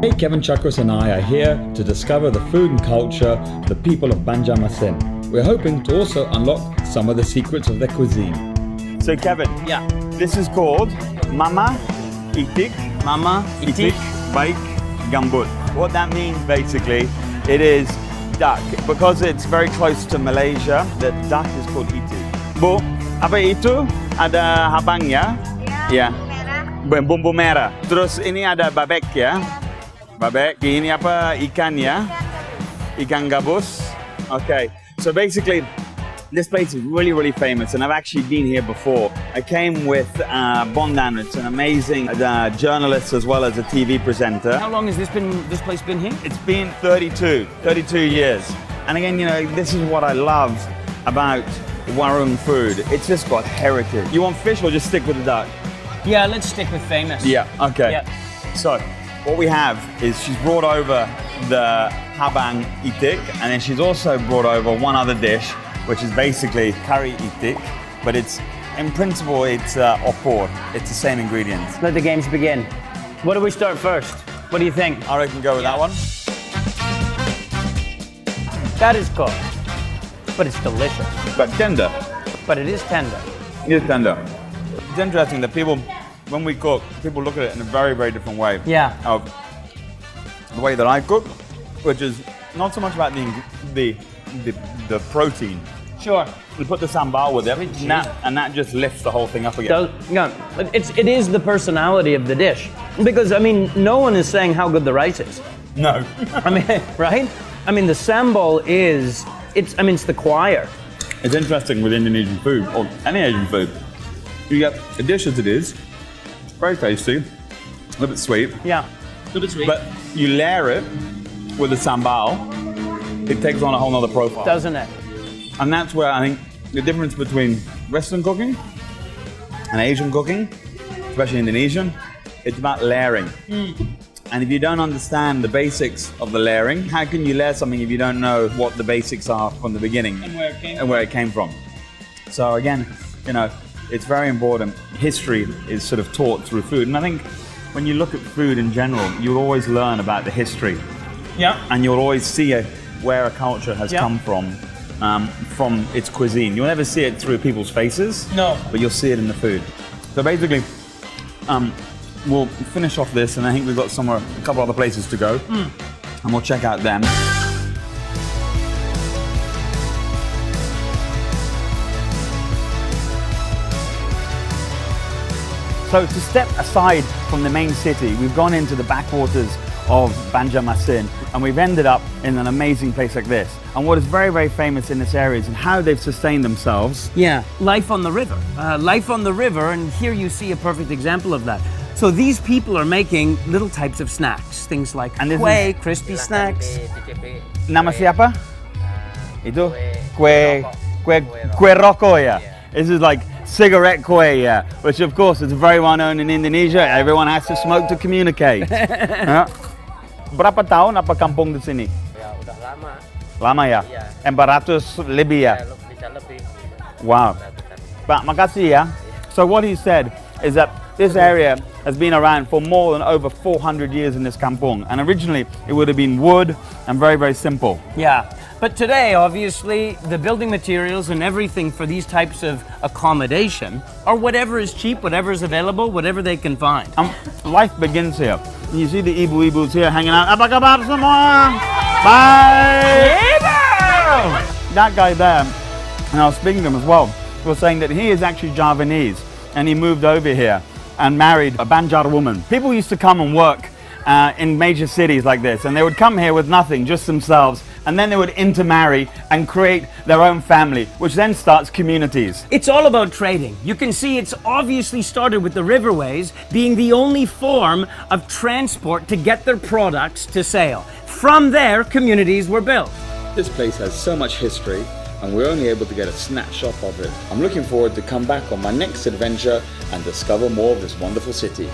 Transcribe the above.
Hey, Kevin Cherkas and I are here to discover the food and culture of the people of Banjarmasin. We're hoping to also unlock some of the secrets of their cuisine. So Kevin, Yeah. this is called Mama Itik Mama Itik Baiti Gambut. What that means basically, it is duck. Because it's very close to Malaysia, the duck is called itik. Bu, apa itu? Ada habangnya? Ya. Yeah. merah Bumbu merah. Terus ini ada babek ya. Babek. Ini apa? Ikan ya. Ikan gabus. Okay. So basically, this place is really, really famous, and I've actually been here before. I came with uh, Bondan. It's an amazing uh, journalist as well as a TV presenter. How long has this been this place been here? It's been 32, 32 years. And again, you know, this is what I love about Warung food. It's just got heritage. You want fish or just stick with the duck? Yeah, let's stick with famous. Yeah, okay. Yeah. So, what we have is she's brought over the habang itik, and then she's also brought over one other dish, which is basically curry itik, but it's in principle it's uh, opor. It's the same ingredients. Let the games begin. What do we start first? What do you think? I reckon go with that one. That is cooked, but it's delicious. But tender. But it is tender. It's tender. It's interesting that people, when we cook, people look at it in a very, very different way. Yeah. Of the way that I cook, which is not so much about the the the, the protein. Sure. We put the sambal with it, and that, and that just lifts the whole thing up again. Does, yeah, it's it is the personality of the dish because I mean no one is saying how good the rice is. No. I mean, right? I mean the sambal is it's I mean it's the choir. it's interesting with Indonesian food, or any Asian food. You get a dish as it is, very tasty, a little bit sweet, Yeah. A little bit sweet. but you layer it with the sambal, it takes on a whole other profile. doesn't it? And that's where I think the difference between Western cooking and Asian cooking, especially Indonesian, it's about layering. Hmm. And if you don't understand the basics of the layering, how can you layer something if you don't know what the basics are from the beginning And where it came and where it came from? So again, you know, it's very important. History is sort of taught through food, and I think when you look at food in general, you'll always learn about the history Yeah. and you'll always see a, where a culture has Yeah. come from, um, from its cuisine. You'll never see it through people's faces, No. but you'll see it in the food. So basically, um, we'll finish off this, and I think we've got somewhere, a couple other places to go, Hmm. and we'll check out them. So to step aside from the main city, we've gone into the backwaters of Banjarmasin and we've ended up in an amazing place like this. And what is very, very famous in this area is how they've sustained themselves. Yeah, life on the river. Uh, life on the river, and here you see a perfect example of that. So these people are making little types of snacks, things like And kue, is- crispy snacks. Nama siapa? Itu kue kue kue ya. This is like cigarette ya, which of course is very well known in Indonesia. Everyone has to smoke to communicate. Berapa tahun apa kampung di sini? Ya udah lama, Lama ya? Iya. 400 lebih ya? ya bisa lebih. Wow. But makasih ya. So what he said is that this area has been around for more than over 400 years in this kampung. And originally it would have been wood and very, very simple. Yeah, but today, obviously, the building materials and everything for these types of accommodation are whatever is cheap, whatever is available, whatever they can find. Um, life begins here. You see the ibu-ibus here hanging out. Apa kabar semua? Bye! That guy there, and I was speaking to him as well, was saying that he is actually Javanese and he moved over here and married a Banjar woman. People used to come and work uh, in major cities like this and they would come here with nothing, just themselves, and then they would intermarry and create their own family, which then starts communities. It's all about trading. You can see it's obviously started with the riverways being the only form of transport to get their products to sale. From there, communities were built. This place has so much history, and we're only able to get a snapshot of it. I'm looking forward to come back on my next adventure and discover more of this wonderful city.